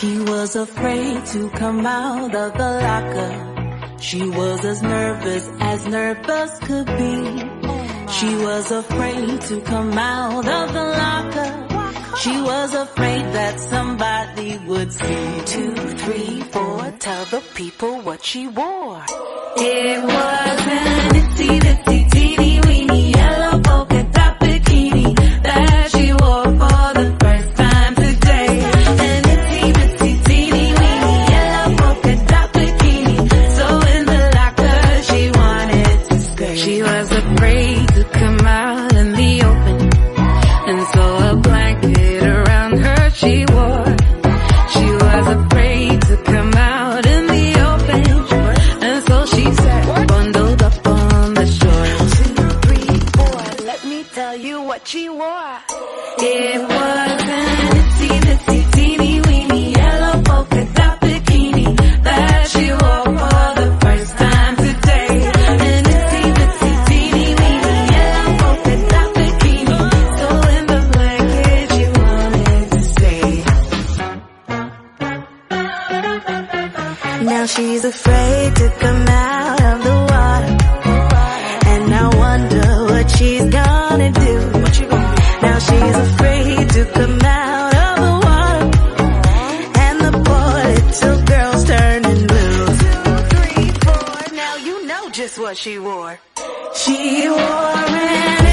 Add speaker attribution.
Speaker 1: She was afraid to come out of the locker. She was as nervous as nervous could be. She was afraid to come out of the locker. She was afraid that somebody would see. Two, three, four, tell the people what she wore. It was tell you what she wore. It was an itsy bitsy teeny weeny yellow polka dot bikini that she wore for the first time today. An teeny weeny yellow polka dot bikini, the blanket she wanted to stay. Now she's afraid to come out just what she wore. She wore an